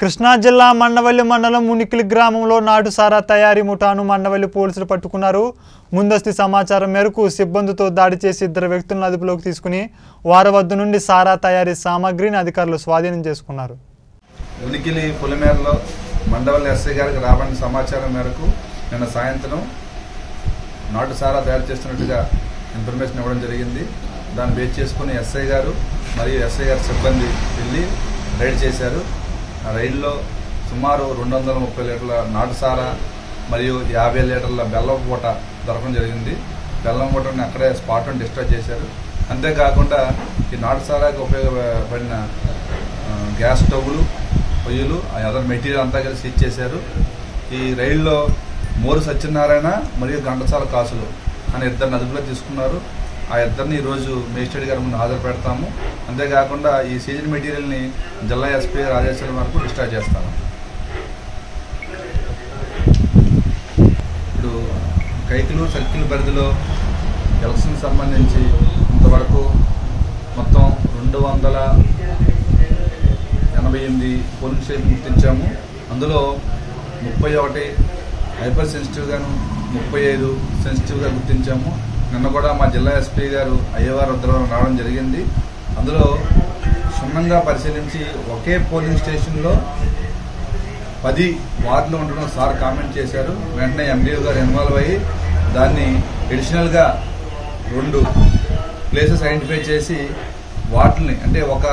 కృష్ణా జిల్లా మండవల్లి మండలం మునికిలి గ్రామంలో నాటు సారా తయారీ ముఠాను మండవల్లి పోలీసులు పట్టుకున్నారు. ముందస్తు సమాచారం మేరకు సిబ్బందితో దాడి చేసి ఇద్దరు వ్యక్తులను అదుపులోకి తీసుకుని వారి వద్ద నుండి సారా తయారీ సామాగ్రిని అధికారులు స్వాధీనం చేసుకున్నారు. మునికిలి పులిమేరలో మండవల్లి ఎస్ఐ గారికి రాబడిన సమాచారం మేరకు నిన్న సాయంత్రం నాటు సారా తయారు చేస్తున్నట్టుగా ఇన్ఫర్మేషన్ ఇవ్వడం జరిగింది. దాన్ని బేస్ చేసుకుని ఎస్ఐ గారు మరియు ఎస్ఐ గారి సిబ్బంది వెళ్ళి రైడ్ చేశారు. ఆ సుమారు రెండు వందల ముప్పై లీటర్ల నాటుసారా మరియు యాభై లీటర్ల బెల్లం పూట దొరకడం జరిగింది. బెల్లం పూటని అక్కడే స్పాట్ డిస్ట్రాక్ చేశారు. అంతేకాకుండా ఈ నాటుసారాకి ఉపయోగపడిన గ్యాస్ స్టవ్లు పొయ్యిలు అదర్ మెటీరియల్ అంతా కలిసి సీజ్ చేశారు. ఈ రైల్లో మోరు సత్యనారాయణ మరియు ఘంటసాల కాసులు అని ఇద్దరు నదుపులో తీసుకున్నారు. ఆ ఇద్దరిని ఈరోజు మేజిస్ట్రేట్ గారి ముందు హాజరు పెడతాము. అంతేకాకుండా ఈ సీజన్ మెటీరియల్ని జిల్లా ఎస్పీ రాజేశ్వరి వరకు డిశ్చార్జ్ చేస్తాము. ఇప్పుడు ఖైతులు సర్కిల్ పరిధిలో ఎలక్షన్ సంబంధించి ఇంతవరకు మొత్తం రెండు వందల ఎనభై ఎనిమిది పోలింగ్ స్టేషన్ గుర్తించాము. అందులో ముప్పై ఒకటి హైపర్ సెన్సిటివ్గాను ముప్పై ఐదు సెన్సిటివ్గా గుర్తించాము. నిన్న కూడా మా జిల్లా ఎస్పీ గారు అయ్యవారు ఉత్తర్వులు రావడం జరిగింది. అందులో క్షుణ్ణంగా పరిశీలించి ఒకే పోలింగ్ స్టేషన్లో పది వార్డులు ఉండడం సార్ కామెంట్ చేశారు. వెంటనే ఎండిఓ గారు ఇన్వాల్వ్ అయ్యి దాన్ని ఎడిషనల్గా రెండు ప్లేసెస్ ఐడెంటిఫై చేసి వాటిని అంటే ఒక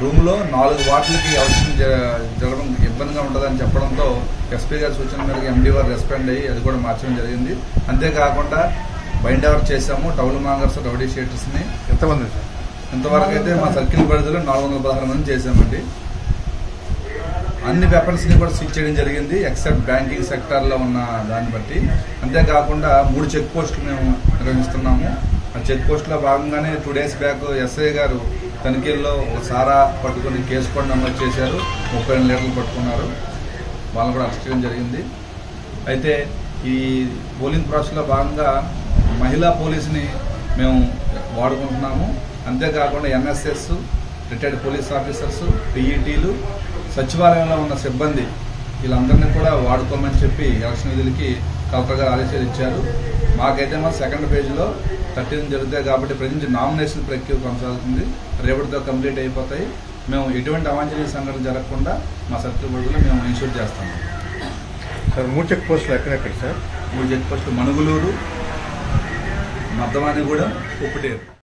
రూమ్లో నాలుగు వాటిలకి అవసరం జ- జరగడం ఇబ్బందిగా ఉంటుందని చెప్పడంతో ఎస్పీ గారి సూచన మేరకు ఎండీ గారు రెస్పాండ్ అయ్యి అది కూడా మార్చడం జరిగింది. అంతేకాకుండా బైండ్ ఓవర్ చేశాము. టౌల్ మాంగర్స్ రౌడీ షీటర్స్ని. ఎంతమంది సార్? ఇంతవరకు అయితే మా సర్కిల్ పరిధిలో నాలుగు వందల పదహారు మంది చేశామండి. అన్ని వెపన్స్ని కూడా సీజ్ చేయడం జరిగింది ఎక్సెప్ట్ బ్యాంకింగ్ సెక్టార్లో ఉన్న దాన్ని బట్టి. అంతేకాకుండా మూడు చెక్ పోస్టులు మేము నిర్వహిస్తున్నాము. ఆ చెక్ పోస్ట్లో భాగంగానే టూ డేస్ బ్యాక్ ఎస్ఐ గారు తనిఖీల్లో ఒక సారా పట్టుకుని కేసు కూడా నమోదు చేశారు. ముప్పై రెండు లీటర్లు పట్టుకున్నారు. వాళ్ళని కూడా అరెస్ట్ చేయడం జరిగింది. అయితే ఈ పోలింగ్ ప్రాసెస్లో భాగంగా మహిళా పోలీసుని మేము వాడుకుంటున్నాము. అంతేకాకుండా ఎన్ఎస్ఎస్ రిటైర్డ్ పోలీస్ ఆఫీసర్స్ పీఈటీలు సచివాలయంలో ఉన్న సిబ్బంది వీళ్ళందరినీ కూడా వాడుకోమని చెప్పి ఎలక్షన్ విధులకి కలెక్టర్ గారు ఆదేశాలు ఇచ్చారు. మాకైతే మా సెకండ్ పేజీలో థర్టీన్ జరుగుతాయి కాబట్టి ప్రజెంట్ నామినేషన్ ప్రక్రియ కొనసాగుతుంది. రేపటితో కంప్లీట్ అయిపోతాయి. మేము ఎటువంటి అవాంఛనీయ సంఘటన జరగకుండా మా సర్కిల్ బోర్డులో మేము ఇన్షూర్ చేస్తాము. సార్ మూడు చెక్ పోస్టులు ఎక్కడెక్కడ సార్? మూడు చెక్ పోస్టులు మనుగులూరు కూడా ఉప్పుటేరు